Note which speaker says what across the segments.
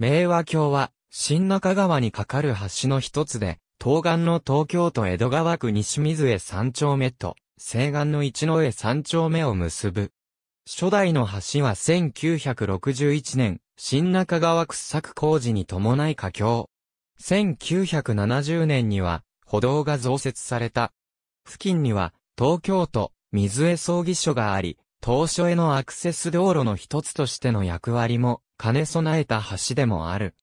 Speaker 1: 明和橋は、新中川に架かる橋の一つで、東岸の東京都江戸川区西水江三丁目と、西岸の一之江三丁目を結ぶ。初代の橋は1961年、新中川掘削工事に伴い架橋。1970年には、歩道が増設された。付近には、東京都、水江葬儀所があり、当初へのアクセス道路の一つとしての役割も兼ね備えた橋でもある。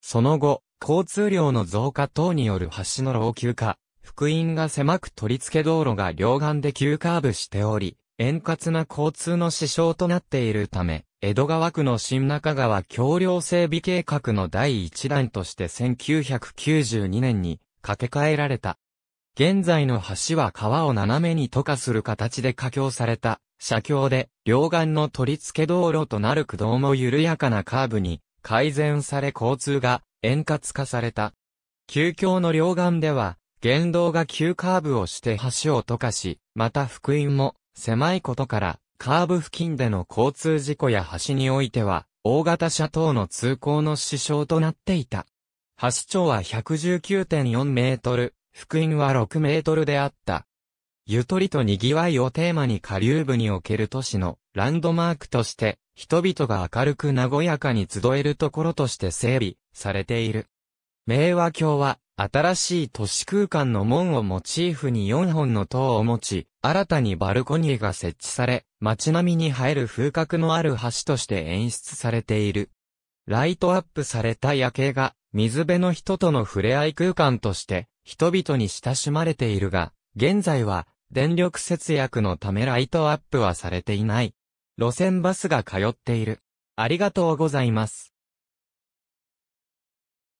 Speaker 1: その後、交通量の増加等による橋の老朽化、福音が狭く取り付け道路が両岸で急カーブしており、円滑な交通の支障となっているため、江戸川区の新中川橋梁整備計画の第一弾として1992年に架け替えられた。現在の橋は川を斜めに溶かする形で架橋された車橋で、両岸の取り付け道路となる駆動も緩やかなカーブに改善され交通が円滑化された。旧橋の両岸では、原道が急カーブをして橋を溶かし、また福音も狭いことから、カーブ付近での交通事故や橋においては、大型車等の通行の支障となっていた。橋長は119.4メートル、福音は6メートルであった。ゆとりと賑わいをテーマに下流部における都市のランドマークとして、人々が明るく和やかに集えるところとして整備されている。明和橋は、新しい都市空間の門をモチーフに4本の塔を持ち、新たにバルコニーが設置され、街並みに映える風格のある橋として演出されている。ライトアップされた夜景が、水辺の人との触れ合い空間として、人々に親しまれているが、現在は、電力節約のためライトアップはされていない。路線バスが通っている。ありがとうございます。